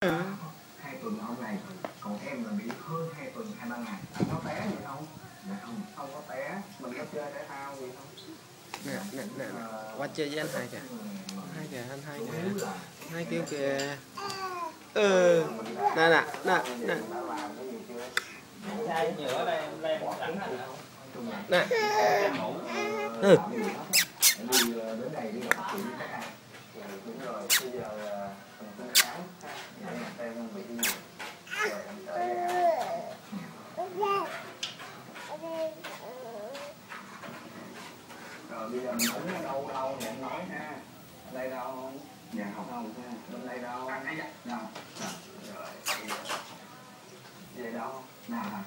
Ừ. hai tuần ông này còn em là bị hơn hai tuần hai ba ngày anh có té gì không dạ không không có té mình có chơi thể thao gì không nè nè nè qua chơi với anh hai kìa hai kìa anh hai kìa hai kêu kìa ừ nè nè nè nè nè nè Em ngủ. ừ đi ờ, đến đây đi gặp chị các anh rồi đúng rồi bây giờ ờ, mình xin khám ha. để mà xem con bị gì rồi anh tới rồi bây giờ mình đứng ở đâu đâu thì anh nói ha ở đây đâu không dạ không không ha bên đây đâu đâu rồi bây giờ về đâu nào à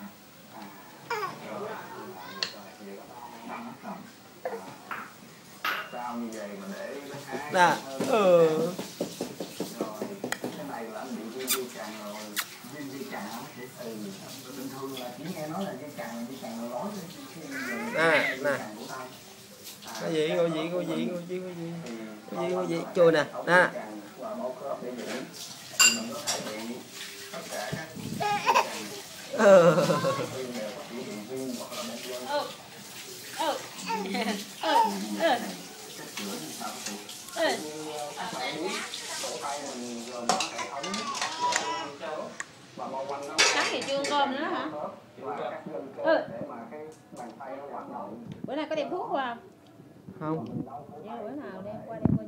rồi rồi về đó năm hết rồi À. sao như vậy mà để nó hai nè ừ rồi cái này là anh bị rồi không ừ bình thường là chỉ nghe nói là là Nè, nè. Có gì có gì có gì gì có gì có gì chui nè nè để giữ thì ừ Ừ. Ừ. Ừ. Ừ. Ừ. Cắt chưa cơm nữa hả? Ừ. để mà cái bàn tay nó hoạt động Bữa nay có đem thuốc qua không. Dạ, bữa nào đem qua đem qua